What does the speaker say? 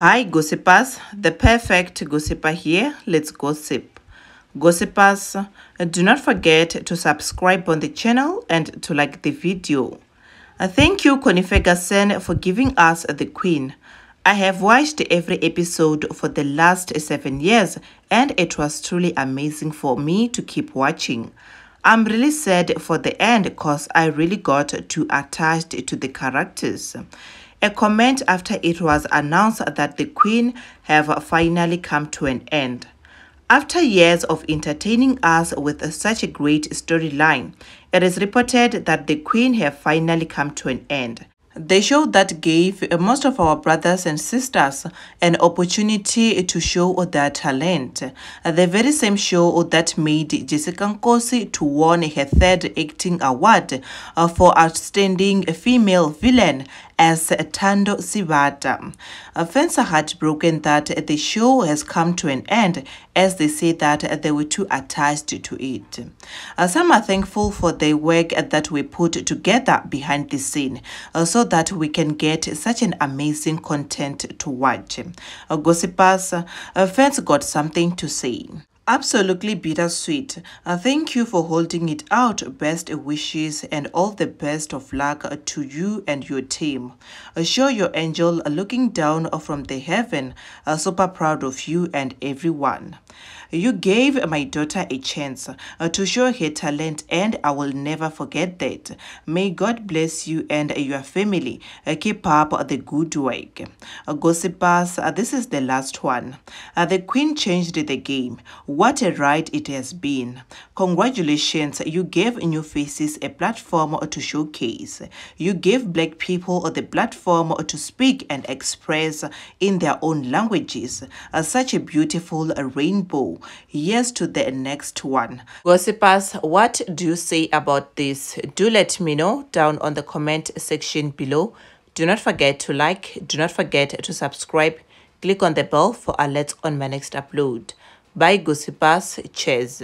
Hi gossipers, the perfect gossiper here. Let's gossip. Gossipers, do not forget to subscribe on the channel and to like the video. Uh, thank you Connie Ferguson for giving us the queen. I have watched every episode for the last seven years and it was truly amazing for me to keep watching. I'm really sad for the end because I really got too attached to the characters. A comment after it was announced that the Queen have finally come to an end. After years of entertaining us with such a great storyline, it is reported that the Queen have finally come to an end. The show that gave most of our brothers and sisters an opportunity to show their talent. The very same show that made Jessica Nkosi to win her third acting award uh, for Outstanding Female Villain as Thando Sibiya. Fans are heartbroken that the show has come to an end as they say that they were too attached to it. Uh, some are thankful for the work that we put together behind the scene uh, so that we can get such an amazing content to watch. Uh, gossipers, fans got something to say. Absolutely bittersweet. Uh, thank you for holding it out. Best wishes and all the best of luck to you and your team. Uh, show your angel looking down from the heaven. Uh, super proud of you and everyone. You gave my daughter a chance uh, to show her talent and I will never forget that. May God bless you and your family. Uh, keep up the good work. Uh, gossipers, uh, this is the last one. Uh, the queen changed the game. What a ride it has been. Congratulations, you gave new faces a platform to showcase. You gave black people the platform to speak and express in their own languages. Uh, such a beautiful rainbow Yes to the next one. Gossipers, what do you say about this? Do let me know down on the comment section below. Do not forget to like, do not forget to subscribe. Click on the bell for alerts on my next upload. Bye gossipers, cheers.